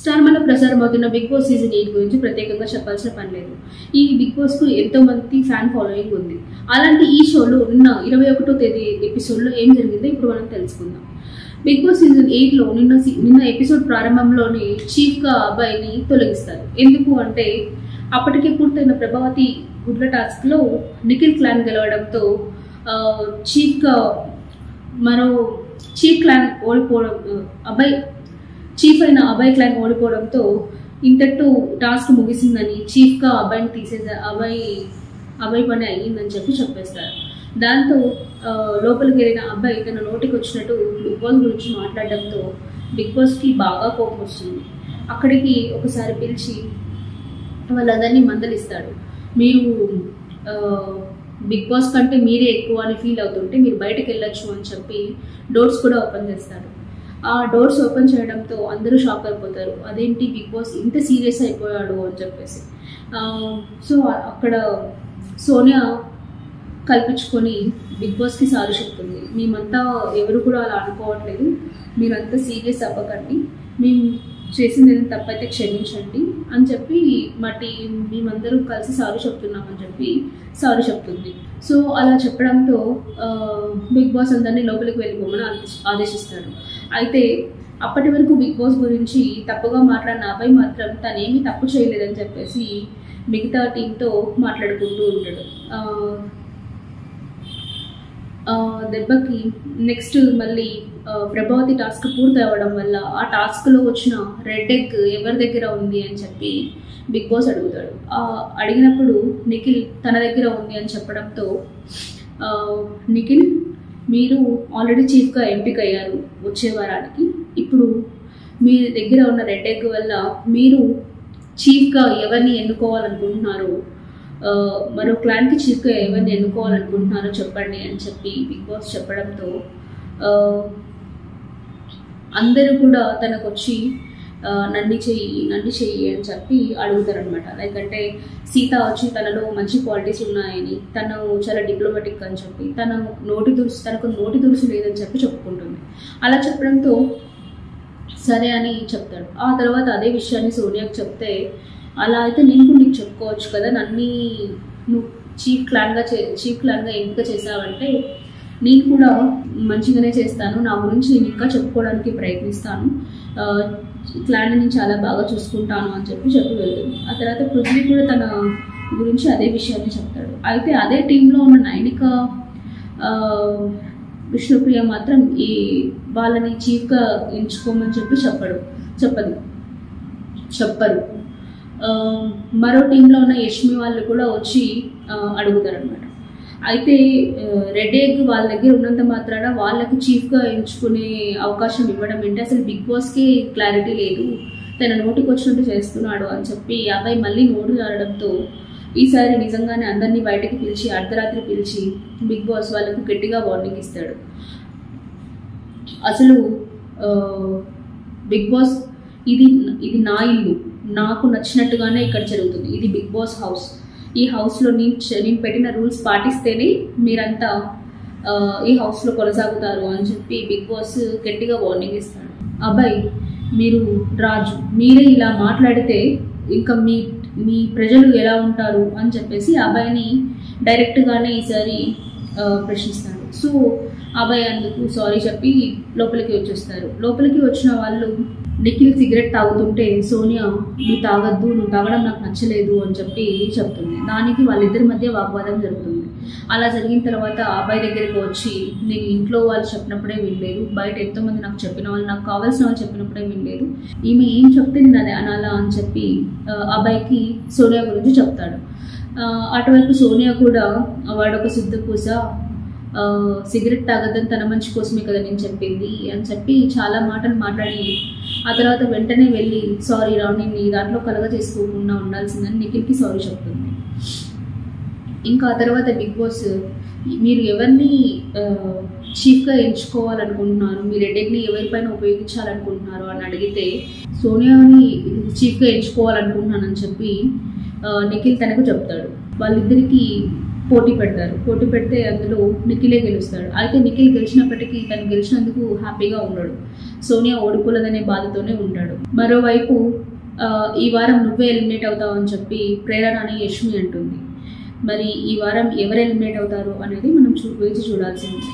Star మన ప్రసారం అవుతున్న బిగ్ బాస్ సీజన్ ఎయిట్ గురించి ప్రత్యేకంగా చెప్పాల్సిన పని లేదు. ఈ బిగ్ బాస్కు ఎంతో మంది ఫ్యాన్ ఫాలోయింగ్ ఉంది. అలాంటి ఈ షోలో నిన్న ఇరవై ఒకటో తేదీ ఎపిసోడ్లో ఏం జరిగిందో ఇప్పుడు మనం తెలుసుకుందాం. బిగ్ బాస్ సీజన్ ఎయిట్లో నిన్న సీ- నిన్న ఎపిసోడ్ ప్రారంభంలోనే చీఫ్గా అబ్బాయిని తొలగిస్తారు. ఎందుకు అంటే అప్పటికే పూర్తయిన ప్రభావతి గుడ్ల టాస్క్లో నిఖిల్ క్లాన్ గెలవడంతో చీఫ్గా మరో చీఫ్ క్లాన్ ఓడిపోవడం అబ్బాయి చీఫ్ అయిన అబ్బాయి క్లాన్ ఓడిపోవడంతో ఇంతట్టు టాస్క్ ముగిసిందని చీఫ్గా అబ్బాయిని తీసేసే అబ్బాయి అబ్బాయి పని అయ్యిందని చెప్పి చెప్పేస్తారు దాంతో లోపలికి వెళ్ళిన అబ్బాయి తన నోటికి వచ్చినట్టు బిగ్ బాస్ గురించి మాట్లాడడంతో బిగ్ బాస్కి బాగా కోపం వస్తుంది. అక్కడికి ఒకసారి పిలిచి వాళ్ళందరినీ మందలిస్తాడు మీరు బిగ్ బాస్ కంటే మీరే ఎక్కువ అని ఫీల్ అవుతుంటే మీరు బయటకు వెళ్ళొచ్చు అని చెప్పి డోర్స్ కూడా ఓపెన్ చేస్తాడు ఆ డోర్స్ ఓపెన్ చేయడంతో అందరూ షాక్ అయిపోతారు. అదేంటి బిగ్ బాస్ ఇంత సీరియస్ అయిపోయాడు అని చెప్పేసి. సో అక్కడ సోనియా కల్పించుకొని బిగ్ బాస్కి సారి చెప్తుంది. మేమంతా ఎవరు కూడా అలా అనుకోవట్లేదు. మీరంతా సీరియస్ అవ్వకండి. మేము చేసింది ఏదైనా తప్పైతే క్షమించండి అని చెప్పి మా టీం మేమందరం కలిసి సారీ చెప్తున్నామని చెప్పి సారీ చెప్తుంది. సో అలా చెప్పడంతో బిగ్ బాస్ అందరినీ లోపలికి వెళ్ళిపోమని ఆదేశిస్తాడు. అయితే అప్పటి వరకు బిగ్ బాస్ గురించి తప్పుగా మాట్లాడిన అబ్బాయి మాత్రం తనేమీ తప్పు చేయలేదని చెప్పేసి మిగతా టీంతో మాట్లాడుకుంటూ ఉంటాడు. దెబ్బకి నెక్స్ట్ మళ్ళీ ప్రభావతి టాస్క్ పూర్తి అవ్వడం వల్ల ఆ టాస్క్లో వచ్చిన రెడ్ ఎగ్ ఎవరి దగ్గర ఉంది అని చెప్పి బిగ్ బాస్ అడుగుతాడు. అడిగినప్పుడు నిఖిల్ తన దగ్గర ఉంది అని చెప్పడంతో నిఖిల్ మీరు ఆల్రెడీ చీఫ్గా ఎంపిక అయ్యారు వచ్చే వారానికి. ఇప్పుడు మీ దగ్గర ఉన్న రెడ్ ఎగ్ వల్ల మీరు చీఫ్గా ఎవరిని ఎన్నుకోవాలనుకుంటున్నారో మరో క్లాన్కి చీఫ్గా ఎవరిని ఎన్నుకోవాలనుకుంటున్నారో చెప్పండి అని చెప్పి బిగ్ బాస్ చెప్పడంతో అందరూ కూడా తనకు వచ్చి నన్ను చెయ్యి నన్ను చెయ్యి అని చెప్పి అడుగుతారనమాట లైక్ అంటే సీత వచ్చి తనలో మంచి క్వాలిటీస్ ఉన్నాయని తను చాలా డిప్లొమాటిక్ అని చెప్పి తను నోటి దురుసు తనకు నోటి దురుసు లేదని చెప్పి చెప్పుకుంటుంది. అలా చెప్పడంతో సరే అని చెప్తాడు. ఆ తర్వాత అదే విషయాన్ని సోనియాకి చెప్తే అలా అయితే నేను కూడా నీకు చెప్పుకోవచ్చు కదా నన్ను నువ్వు చీఫ్ క్లాన్గా చే చీఫ్ క్లాన్గా ఎంపిక చేసావంటే నేను కూడా మంచిగానే చేస్తాను నా గురించి నేను ఇంకా చెప్పుకోవడానికి ప్రయత్నిస్తాను. ఇట్లాంటి నేను చాలా బాగా చూసుకుంటాను అని చెప్పి చెప్పి వెళ్తుంది. ఆ తర్వాత పృథ్వీ కూడా తన గురించి అదే విషయాన్ని చెప్తాడు. అయితే అదే టీంలో ఉన్న నైనిక విష్ణుప్రియ మాత్రం ఈ వాళ్ళని చీఫ్గా ఎంచుకోమని చెప్పి చెప్పడు. చెప్పదు. చెప్పరు. మరో టీంలో ఉన్న యష్మి వాళ్ళు కూడా వచ్చి అడుగుతారు అనమాట అయితే రెడ్ ఎగ్ వాళ్ళ దగ్గర ఉన్నంత మాత్రాన వాళ్ళకి చీఫ్గా ఎంచుకునే అవకాశం ఇవ్వడం ఏంటి? అసలు బిగ్ బాస్కి క్లారిటీ లేదు. తన నోటికి వచ్చినట్టు చేస్తున్నాడు అని చెప్పి అబ్బాయి మళ్ళీ నోటు జారడంతో ఈసారి నిజంగానే అందరినీ బయటకు పిలిచి అర్ధరాత్రి పిలిచి బిగ్ బాస్ వాళ్ళకు గట్టిగా వార్నింగ్ ఇస్తాడు. అసలు బిగ్ బాస్ ఇది ఇది నా ఇల్లు. నాకు నచ్చినట్టుగానే ఇక్కడ జరుగుతుంది. ఇది బిగ్ బాస్ హౌస్ ఈ హౌస్లో నేను నేను పెట్టిన రూల్స్ పాటిస్తేనే మీరంతా ఈ హౌస్లో కొనసాగుతారు అని చెప్పి బిగ్ బాస్ గట్టిగా వార్నింగ్ ఇస్తాడు. అబ్బాయి మీరు రాజు మీరే ఇలా మాట్లాడితే ఇంకా మీ మీ ప్రజలు ఎలా ఉంటారు అని చెప్పేసి అబ్బాయిని డైరెక్ట్గానే ఈసారి ప్రశ్నిస్తాడు. సో అబ్బాయి అందుకు సారీ చెప్పి లోపలికి వచ్చేస్తారు. లోపలికి వచ్చిన వాళ్ళు నిఖిల్ సిగరెట్ తాగుతుంటే సోనియా నువ్వు తాగద్దు నువ్వు తాగడం నాకు నచ్చలేదు అని చెప్పి చెప్తుంది. దానికి వాళ్ళిద్దరి మధ్య వాగ్వాదం జరుగుతుంది. అలా జరిగిన తర్వాత అబ్బాయి దగ్గరికి వచ్చి నేను ఇంట్లో వాళ్ళు చెప్పినప్పుడే వినలేదు. బయట ఎంతోమంది నాకు చెప్పిన వాళ్ళు నాకు కావాల్సిన వాళ్ళు చెప్పినప్పుడే వినలేదు. ఈమె ఏం చెప్తే నేను అది అనాలా అని చెప్పి అబ్బాయికి సోనియా గురించి చెప్తాడు. అటువైపు సోనియా కూడా వాడొక శుద్ధపూస పూస. సిగరెట్ తాగద్దని తన మంచి కోసమే కదా నేను చెప్పింది అని చెప్పి చాలా మాటలు మాట్లాడి ఆ తర్వాత వెంటనే వెళ్ళి సారీ రా నేను నీ దాంట్లో కలగ చేసుకోకుండా ఉండాల్సిందని నిఖిల్కి సారీ చెప్తుంది. ఇంకా ఆ తర్వాత బిగ్ బాస్ మీరు ఎవరిని చీఫ్గా ఎంచుకోవాలనుకుంటున్నారు మీ రెడ్డిని ఎవరిపైన ఉపయోగించాలనుకుంటున్నారు అని అడిగితే సోనియాని చీఫ్గా ఎంచుకోవాలనుకుంటున్నానని చెప్పి నిఖిల్ తనకు చెప్తాడు. వాళ్ళిద్దరికీ పోటీ పెడతారు. పోటీ పెడితే అందులో నిఖిలే గెలుస్తాడు. అయితే నిఖిల్ గెలిచినప్పటికీ తను గెలిచినందుకు హ్యాపీగా ఉన్నాడు. సోనియా ఓడిపోలేదనే బాధతోనే ఉంటాడు. మరోవైపు ఈ వారం నువ్వే ఎలిమినేట్ అవుతావు అని చెప్పి ప్రేరణ అని యష్మి అంటుంది. మరి ఈ వారం ఎవరు ఎలిమినేట్ అవుతారు అనేది మనం చూ వేచి చూడాల్సి ఉంది